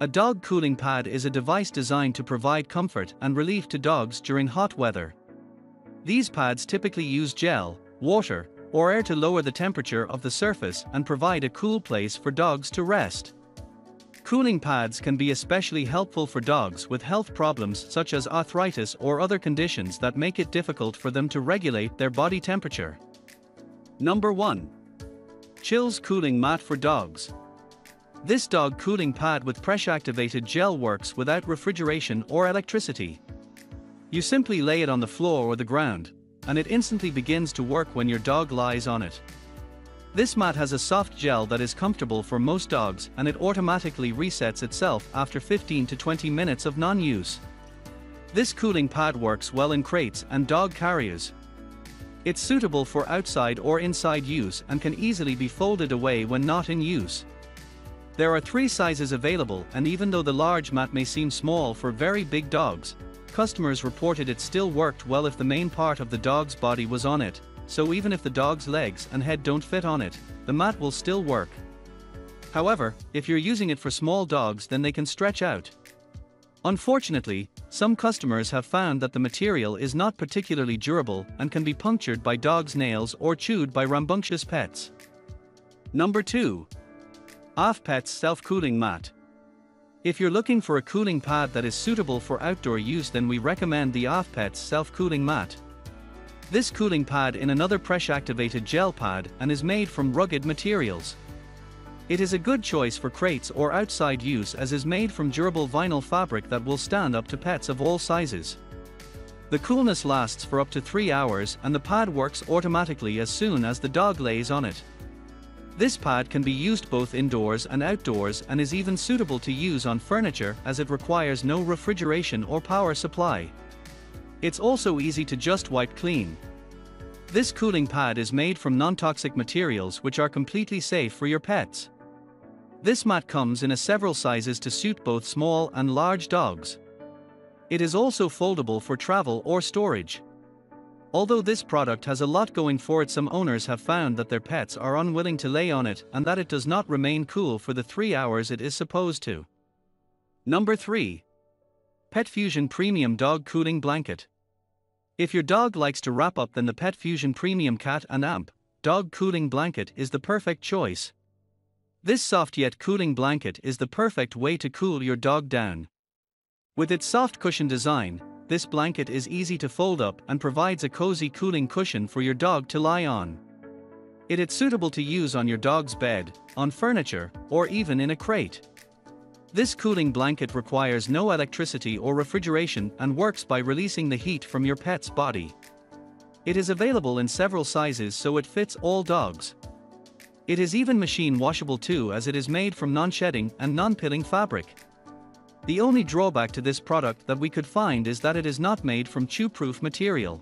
A dog cooling pad is a device designed to provide comfort and relief to dogs during hot weather. These pads typically use gel, water, or air to lower the temperature of the surface and provide a cool place for dogs to rest. Cooling pads can be especially helpful for dogs with health problems such as arthritis or other conditions that make it difficult for them to regulate their body temperature. Number 1. Chillz Cooling Mat for Dogs. This dog cooling pad with pressure activated gel works without refrigeration or electricity. You simply lay it on the floor or the ground, and it instantly begins to work when your dog lies on it. This mat has a soft gel that is comfortable for most dogs and it automatically resets itself after 15 to 20 minutes of non-use. This cooling pad works well in crates and dog carriers. It's suitable for outside or inside use and can easily be folded away when not in use. There are three sizes available and even though the large mat may seem small for very big dogs, customers reported it still worked well if the main part of the dog's body was on it, so even if the dog's legs and head don't fit on it, the mat will still work. However, if you're using it for small dogs then they can stretch out. Unfortunately, some customers have found that the material is not particularly durable and can be punctured by dogs' nails or chewed by rambunctious pets. Number 2. Arf Pets Self-Cooling Mat. If you're looking for a cooling pad that is suitable for outdoor use then we recommend the Arf Pets Self-Cooling Mat. This cooling pad in another pressure-activated gel pad and is made from rugged materials. It is a good choice for crates or outside use as is made from durable vinyl fabric that will stand up to pets of all sizes. The coolness lasts for up to 3 hours and the pad works automatically as soon as the dog lays on it. This pad can be used both indoors and outdoors and is even suitable to use on furniture as it requires no refrigeration or power supply. It's also easy to just wipe clean. This cooling pad is made from non-toxic materials which are completely safe for your pets. This mat comes in a several sizes to suit both small and large dogs. It is also foldable for travel or storage. Although this product has a lot going for it some owners have found that their pets are unwilling to lay on it and that it does not remain cool for the 3 hours it is supposed to. Number 3. PetFusion Premium Dog Cooling Blanket. If your dog likes to wrap up then the PetFusion Premium Cat and Amp Dog Cooling Blanket is the perfect choice. This soft yet cooling blanket is the perfect way to cool your dog down. With its soft cushion design, this blanket is easy to fold up and provides a cozy cooling cushion for your dog to lie on. It is suitable to use on your dog's bed, on furniture, or even in a crate. This cooling blanket requires no electricity or refrigeration and works by releasing the heat from your pet's body. It is available in several sizes so it fits all dogs. It is even machine washable too as it is made from non-shedding and non-pilling fabric. The only drawback to this product that we could find is that it is not made from chew-proof material.